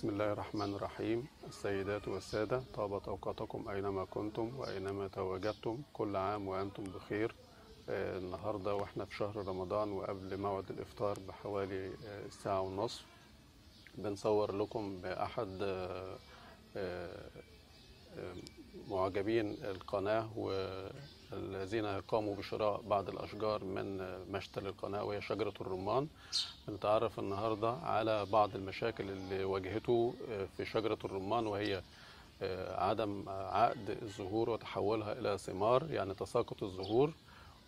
بسم الله الرحمن الرحيم. السيدات والسادة طابت أوقاتكم أينما كنتم وأينما تواجدتم. كل عام وأنتم بخير. آه، النهاردة وإحنا في شهر رمضان وقبل موعد الإفطار بحوالي آه، ساعة ونصف بنصور لكم بأحد آه، معجبين القناة والذين قاموا بشراء بعض الأشجار من مشتل القناة وهي شجرة الرمان. بنتعرف النهاردة على بعض المشاكل اللي واجهته آه، في شجرة الرمان وهي آه، عدم عقد الزهور وتحولها إلى ثمار يعني تساقط الزهور.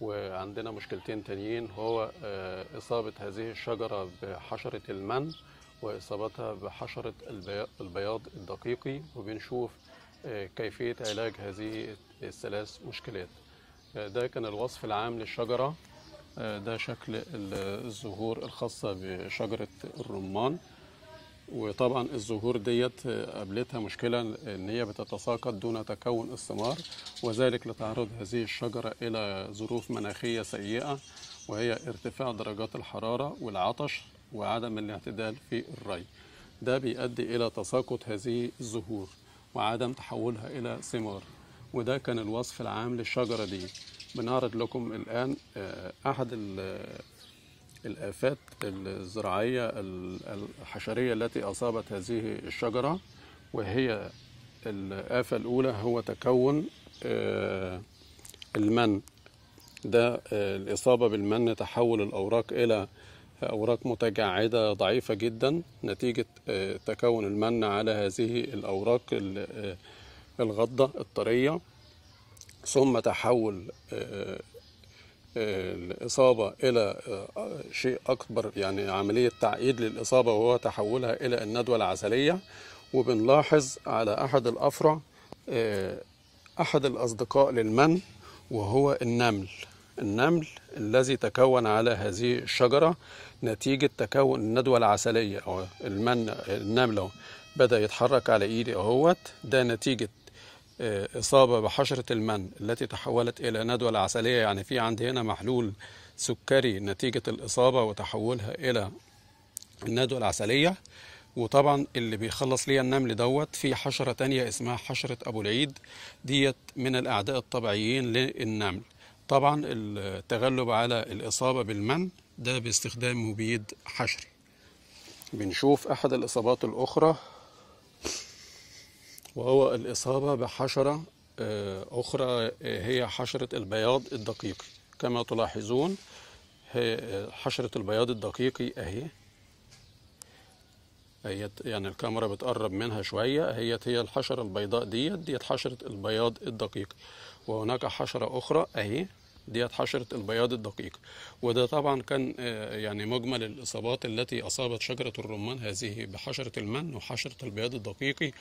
وعندنا مشكلتين تانيين هو آه، إصابة هذه الشجرة بحشرة المن وإصابتها بحشرة البي- البياض الدقيقي وبنشوف كيفية علاج هذه الثلاث مشكلات. ده كان الوصف العام للشجرة. آه، ده شكل ال- الزهور الخاصة بشجرة الرمان. وطبعا الزهور ديت آه، قابلتها مشكلة إن هي بتتساقط دون تكون الثمار وذلك لتعرض هذه الشجرة إلى ظروف مناخية سيئة وهي ارتفاع درجات الحرارة والعطش وعدم الاعتدال في الري. ده بيؤدي إلى تساقط هذه الزهور وعدم تحولها إلى ثمار. وده كان الوصف العام للشجرة دي. بنعرض لكم الآن آه، أحد ال- الآفات الزراعية ال- الحشرية التي أصابت هذه الشجرة وهي الآفة الأولى هو تكون آه، المن. ده آه، الإصابة بالمن تحول الأوراق إلى أوراق متجعدة ضعيفة جدا نتيجة تكون المن على هذه الأوراق ال- الغضة الطرية ثم تحول آه، آه، الإصابة إلى آه، شيء أكبر يعني عملية تعقيد للإصابة وهو تحولها إلى الندوة العسلية. وبنلاحظ على أحد الأفرع أحد الأصدقاء للمن وهو النمل. النمل الذي تكون على هذه الشجرة نتيجة تكون الندوة العسلية. أو المن النمل بدأ يتحرك على إيدي أهوت ده نتيجة إصابة بحشرة المن التي تحولت إلى ندوة العسلية. يعني في عندي هنا محلول سكري نتيجة الإصابة وتحولها إلى الندوة العسلية. وطبعا اللي بيخلص ليا النمل دوت في حشرة تانية اسمها حشرة أبو العيد. ديت من الأعداء الطبيعيين للنمل. طبعا التغلب على الإصابة بالمن ده باستخدام مبيد حشري. بنشوف أحد الإصابات الأخرى. وهو الإصابة بحشرة آه، أخرى آه، هي حشرة البياض الدقيقي. كما تلاحظون آه، حشرة البياض الدقيقي أهي. هي يعني الكاميرا بتقرب منها شوية. هي هي الحشرة البيضاء ديت ديت حشرة البياض الدقيق وهناك حشرة أخرى أهي. ديت حشرة البياض الدقيق وده طبعا كان آه، يعني مجمل الإصابات التي أصابت شجرة الرمان هذه بحشرة المن وحشرة البياض الدقيقي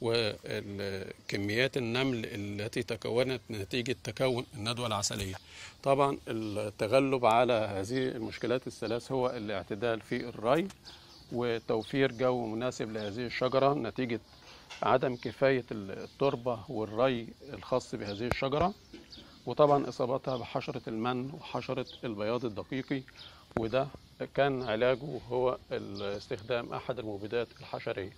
وكميات النمل التي تكونت نتيجة تكون الندوة العسلية. طبعا التغلب على هذه المشكلات الثلاث هو الاعتدال في الري وتوفير جو مناسب لهذه الشجرة نتيجة عدم كفاية التربة والري الخاص بهذه الشجرة. وطبعا إصابتها بحشرة المن وحشرة البياض الدقيقي وده كان علاجه هو استخدام أحد المبيدات الحشرية.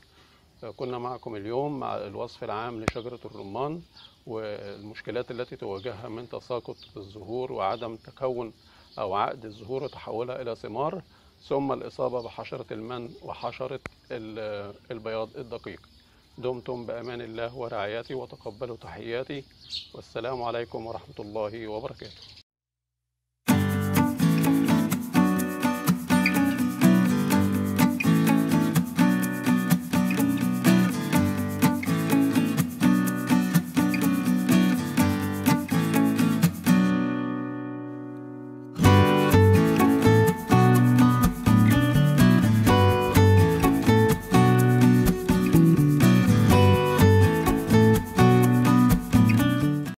كنا معكم اليوم مع الوصف العام لشجرة الرمان والمشكلات التي تواجهها من تساقط الزهور وعدم تكون أو عقد الزهور وتحولها إلى ثمار ثم الإصابة بحشرة المن وحشرة ال- البياض الدقيق. دمتم بأمان الله ورعايته وتقبلوا تحياتي. والسلام عليكم ورحمة الله وبركاته.